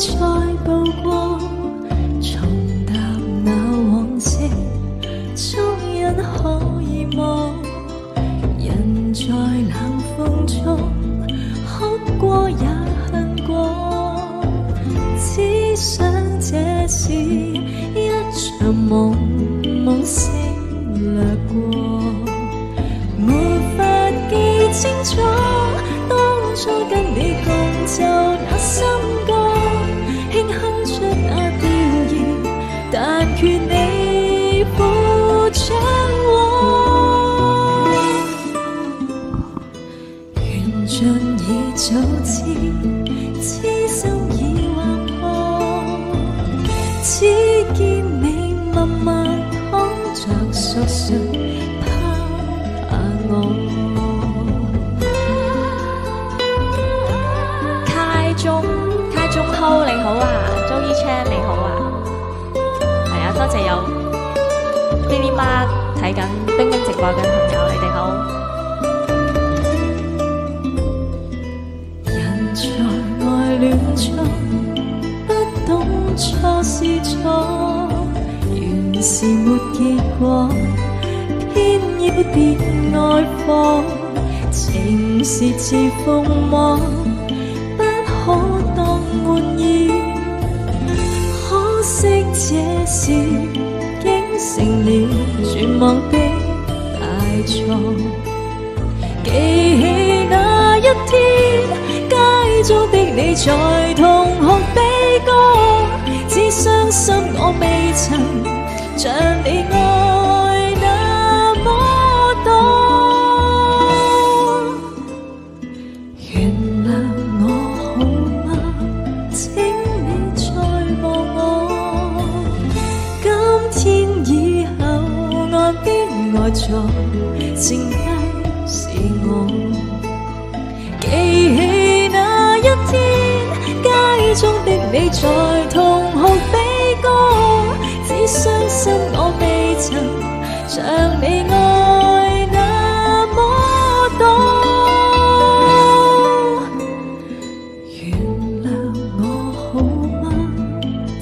再步过，重踏那往昔，足印可以望。人在冷风中哭过也恨过，只想这是一场梦，梦醒 chuyên 謝有 Billy Mark 睇紧冰冰直播嘅朋友，你哋好。人在爱恋中，不懂错是错，原是没结果，偏要跌愛火，情是似風魔，不可當玩意。惜这事竟成了絕望的大错。记起那一天，街中的你在同学悲歌，只相信我未曾像你爱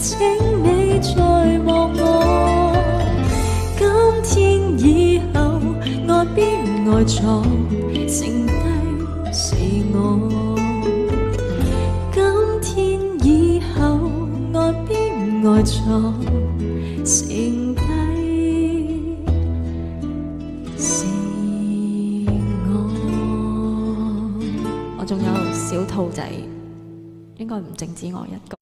请你再望我。今天以后，岸邊呆坐，剩低是我。今天以后，岸邊呆坐，剩低是我。我仲有小兔仔，应该唔净止我一个。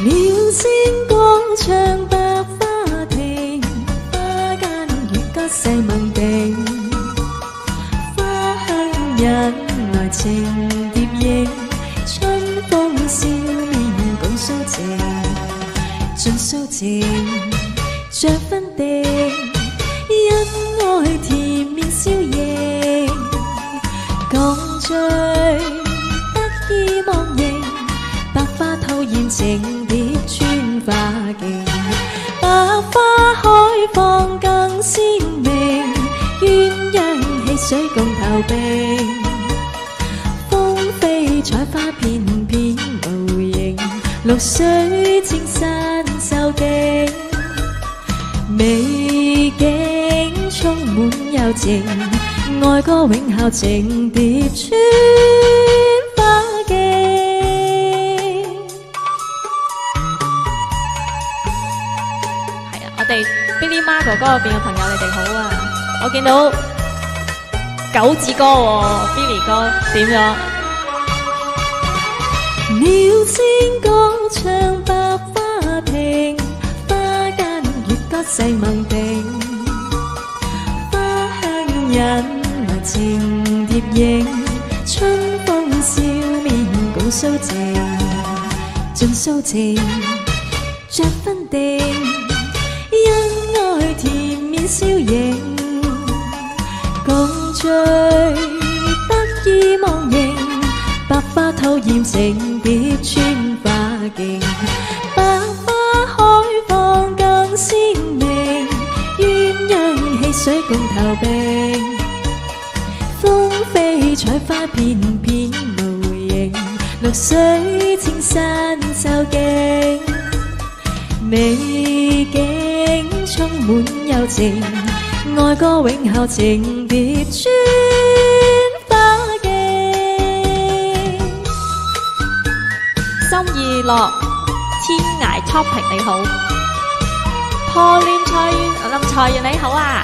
撩星光唱百花亭，花间月隔世盟定，花香引来情蝶影，春风笑面共诉情，尽诉情着分定，因爱甜面笑盈，共醉得意忘形。百花吐现情 蝶穿花径，百花开放更鲜明，鸳鸯戏水共投并，风飞彩花片片无形，绿水青山秀景，美景充满柔情，爱歌永效情蝶穿 Billy Mark 哥哥嗰邊嘅朋友，你哋好啊！我見到九子哥喎，Billy 哥點咗？撩星歌唱百花亭，花間月隔世盟定，花香引來情蝶影，春風笑面共訴情，盡訴情着分定，因愛甜面笑盈，共醉得意忘形。百花吐艳情蝶穿花径，百花开放更鲜明，鸳鸯戏水共投并，风飞 采花片片无形，绿水青山秀景，美景 充满幽情，爱歌永孝情别穿花镜。心意乐天涯 topic 你好，破亂菜園林菜園你好啊！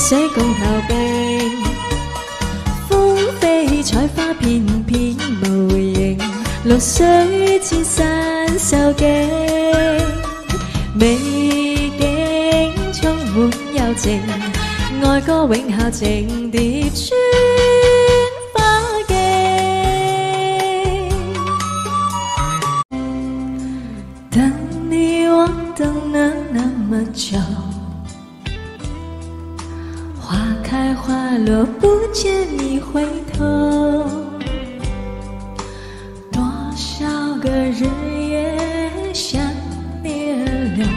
鸯戏水共投并。风飞采花片片无形，绿水千山秀景，美景充满幽情，爱歌永孝情叠穿花镜。等你，我等了那么久， 花开花落不见你回头，多少个日夜想你而流，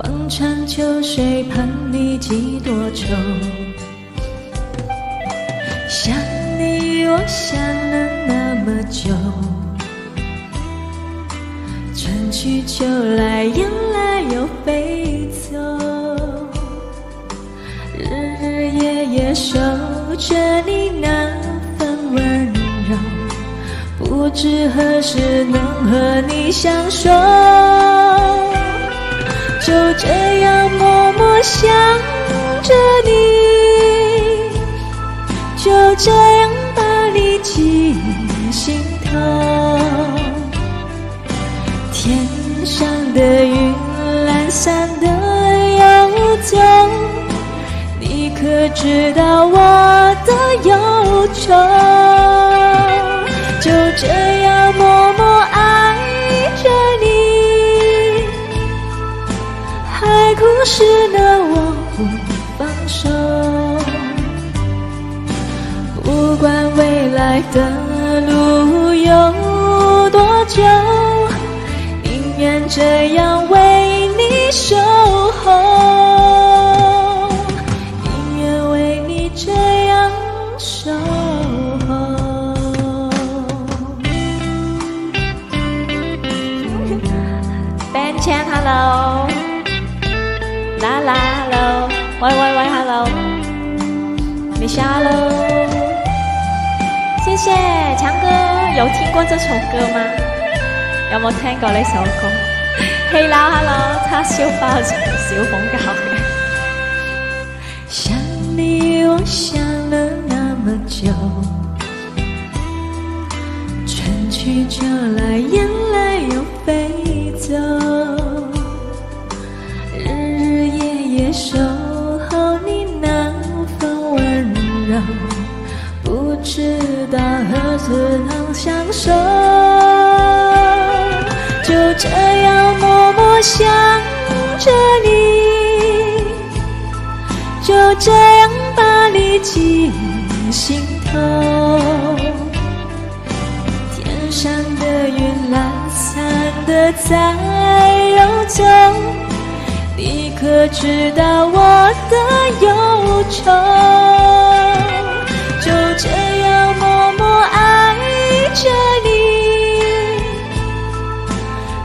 望穿秋水盼你几多愁。想你，我想了那么久。春去秋来，雁来又守着你那份温柔，不知何时能和你相守，就这样默默想着你，就这样把你记心头。天上的云，懒散的游走，知道我的忧愁？就这样默默爱着你，海枯石烂我不放手。不管未来的路有多久。宁愿这样为你守候，hello，啦啦 hello，喂喂喂 hello，米莎 hello，謝謝強哥，有聽過這首歌嗎？有冇聽過呢首歌？嘿啦 hello，叉燒包小鳳教嘅。想你，我想了那么久，春去秋来，雁来又飞走，守候你那份温柔，不知道何时能相守，就这样默默想着你。就这样把你记心头。天上的云懒散的在游走，你可知道我的忧愁？就这样默默爱着你，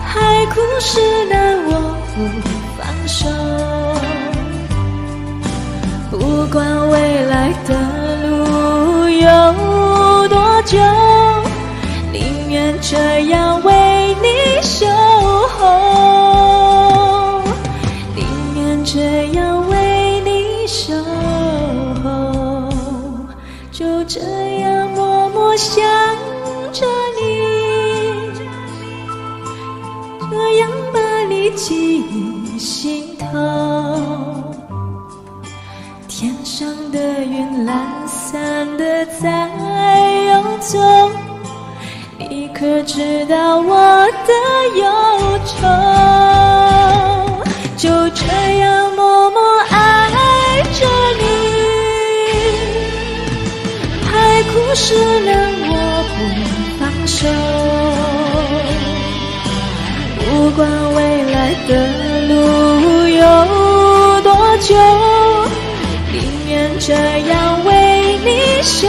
海枯石烂我不放手。不管未来的路有多久，宁愿这样为你守候，这样默默想着你，这样把你记心头。天上的云懒散的在游走，你可知道我的忧愁？就这样默默你，海枯石烂我不放。手。不管未来的路有多久，宁愿这样为你守